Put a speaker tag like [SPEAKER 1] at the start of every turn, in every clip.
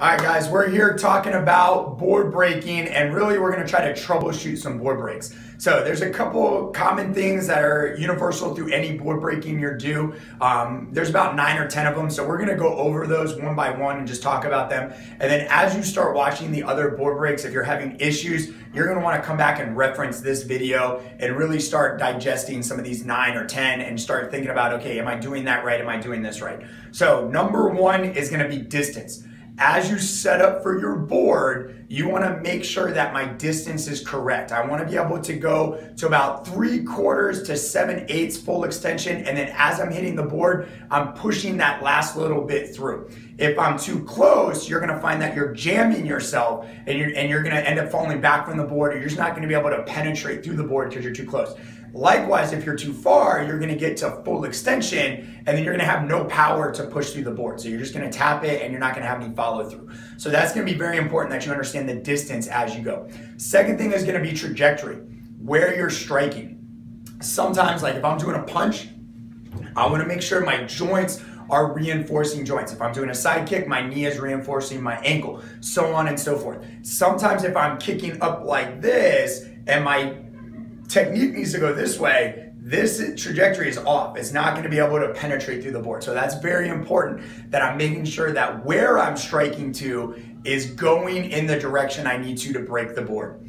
[SPEAKER 1] All right, guys, we're here talking about board breaking, and really we're gonna try to troubleshoot some board breaks. So there's a couple common things that are universal through any board breaking you're due. Um, there's about nine or 10 of them, so we're gonna go over those one by one and just talk about them. And then as you start watching the other board breaks, if you're having issues, you're gonna wanna come back and reference this video and really start digesting some of these nine or 10 and start thinking about, okay, am I doing that right? Am I doing this right? So number one is gonna be distance as you set up for your board, you want to make sure that my distance is correct. I want to be able to go to about three quarters to seven eighths full extension. And then as I'm hitting the board, I'm pushing that last little bit through. If I'm too close, you're going to find that you're jamming yourself and you're, and you're going to end up falling back from the board or you're just not going to be able to penetrate through the board because you're too close. Likewise, if you're too far, you're gonna get to full extension and then you're gonna have no power to push through the board. So you're just gonna tap it and you're not gonna have any follow through. So that's gonna be very important that you understand the distance as you go. Second thing is gonna be trajectory, where you're striking. Sometimes, like if I'm doing a punch, I wanna make sure my joints are reinforcing joints. If I'm doing a side kick, my knee is reinforcing my ankle, so on and so forth. Sometimes if I'm kicking up like this and my technique needs to go this way, this trajectory is off. It's not going to be able to penetrate through the board. So that's very important that I'm making sure that where I'm striking to is going in the direction I need to to break the board.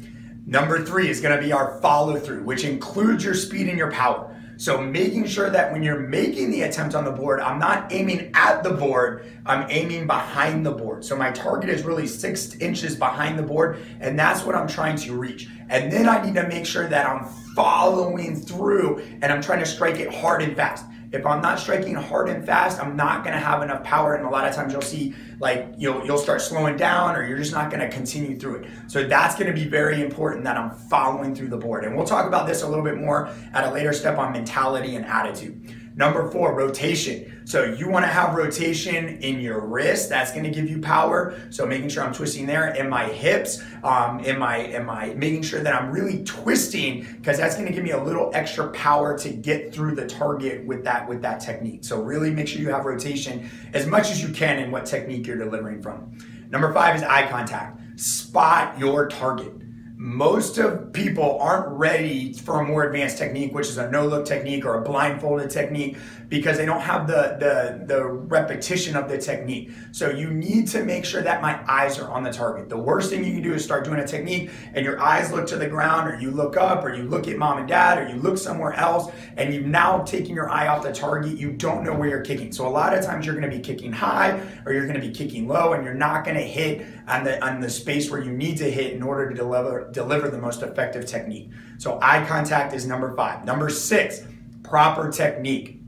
[SPEAKER 1] Number three is going to be our follow through, which includes your speed and your power. So making sure that when you're making the attempt on the board, I'm not aiming at the board, I'm aiming behind the board. So my target is really six inches behind the board, and that's what I'm trying to reach. And then I need to make sure that I'm following through and I'm trying to strike it hard and fast. If I'm not striking hard and fast, I'm not gonna have enough power. And a lot of times you'll see like you'll you'll start slowing down or you're just not gonna continue through it. So that's gonna be very important that I'm following through the board. And we'll talk about this a little bit more at a later step on mentality and attitude. Number four, rotation. So you want to have rotation in your wrist. That's going to give you power. So making sure I'm twisting there in my hips, um, in my, in my, making sure that I'm really twisting because that's going to give me a little extra power to get through the target with that, with that technique. So really make sure you have rotation as much as you can in what technique you're delivering from. Number five is eye contact. Spot your target most of people aren't ready for a more advanced technique, which is a no look technique or a blindfolded technique, because they don't have the, the, the repetition of the technique. So you need to make sure that my eyes are on the target. The worst thing you can do is start doing a technique and your eyes look to the ground, or you look up, or you look at mom and dad, or you look somewhere else, and you've now taken your eye off the target. You don't know where you're kicking. So a lot of times you're going to be kicking high or you're going to be kicking low, and you're not going to hit on the on the space where you need to hit in order to deliver deliver the most effective technique. So eye contact is number five. Number six, proper technique.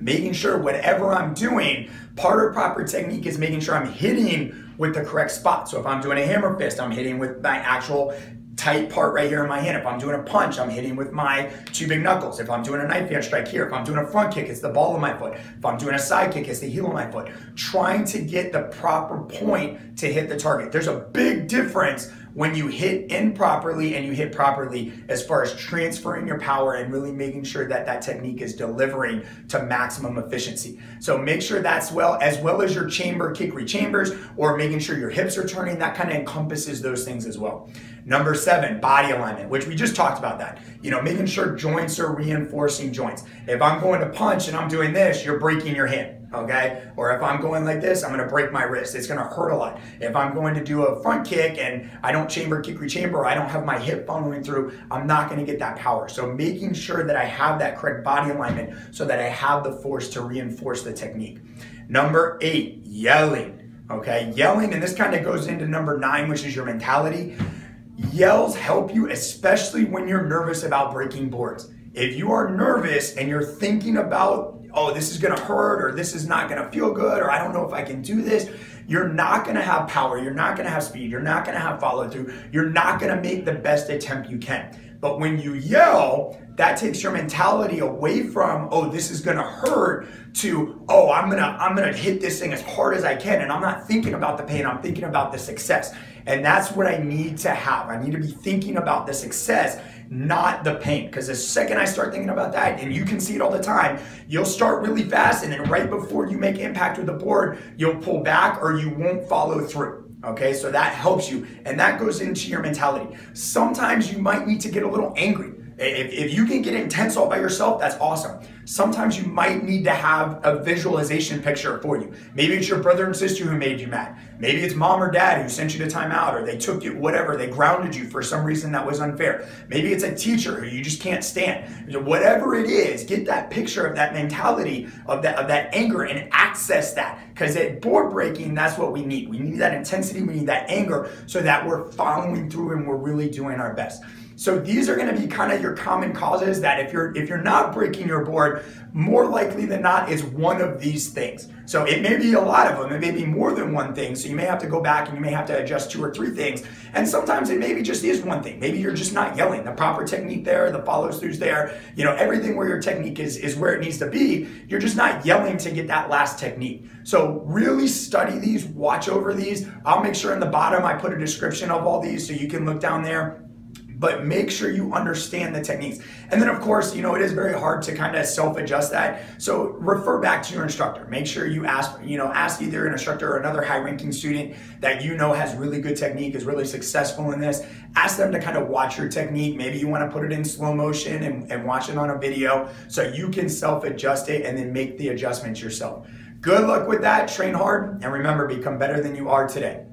[SPEAKER 1] Making sure whatever I'm doing, part of proper technique is making sure I'm hitting with the correct spot. So if I'm doing a hammer fist, I'm hitting with my actual tight part right here in my hand. If I'm doing a punch, I'm hitting with my two big knuckles. If I'm doing a knife hand strike here, if I'm doing a front kick, it's the ball of my foot. If I'm doing a side kick, it's the heel of my foot. Trying to get the proper point to hit the target. There's a big difference when you hit improperly and you hit properly as far as transferring your power and really making sure that that technique is delivering to maximum efficiency. So make sure that's well, as well as your chamber kick chambers or making sure your hips are turning, that kind of encompasses those things as well. Number seven, body alignment, which we just talked about that. You know, making sure joints are reinforcing joints. If I'm going to punch and I'm doing this, you're breaking your hand okay? Or if I'm going like this, I'm gonna break my wrist. It's gonna hurt a lot. If I'm going to do a front kick and I don't chamber kick rechamber, I don't have my hip following through, I'm not gonna get that power. So making sure that I have that correct body alignment so that I have the force to reinforce the technique. Number eight, yelling. Okay, yelling, and this kind of goes into number nine, which is your mentality. Yells help you, especially when you're nervous about breaking boards. If you are nervous and you're thinking about oh, this is gonna hurt or this is not gonna feel good or I don't know if I can do this. You're not gonna have power, you're not gonna have speed, you're not gonna have follow through, you're not gonna make the best attempt you can. But when you yell, that takes your mentality away from, oh, this is gonna hurt to, oh, I'm gonna, I'm gonna hit this thing as hard as I can. And I'm not thinking about the pain, I'm thinking about the success. And that's what I need to have. I need to be thinking about the success not the paint. Because the second I start thinking about that, and you can see it all the time, you'll start really fast, and then right before you make impact with the board, you'll pull back or you won't follow through. Okay, so that helps you, and that goes into your mentality. Sometimes you might need to get a little angry. If, if you can get intense all by yourself, that's awesome. Sometimes you might need to have a visualization picture for you. Maybe it's your brother and sister who made you mad. Maybe it's mom or dad who sent you to timeout or they took you, whatever, they grounded you for some reason that was unfair. Maybe it's a teacher who you just can't stand. Whatever it is, get that picture of that mentality of that, of that anger and access that. Because at board breaking, that's what we need. We need that intensity, we need that anger so that we're following through and we're really doing our best. So these are going to be kind of your common causes that if you're if you're not breaking your board, more likely than not is one of these things. So it may be a lot of them, it may be more than one thing. So you may have to go back and you may have to adjust two or three things. And sometimes it maybe just is one thing. Maybe you're just not yelling. The proper technique there, the follow throughs there, you know, everything where your technique is is where it needs to be. You're just not yelling to get that last technique. So really study these, watch over these. I'll make sure in the bottom I put a description of all these so you can look down there but make sure you understand the techniques. And then of course, you know, it is very hard to kind of self-adjust that. So refer back to your instructor. Make sure you ask, you know, ask either an instructor or another high-ranking student that you know has really good technique, is really successful in this. Ask them to kind of watch your technique. Maybe you want to put it in slow motion and, and watch it on a video so you can self-adjust it and then make the adjustments yourself. Good luck with that. Train hard and remember, become better than you are today.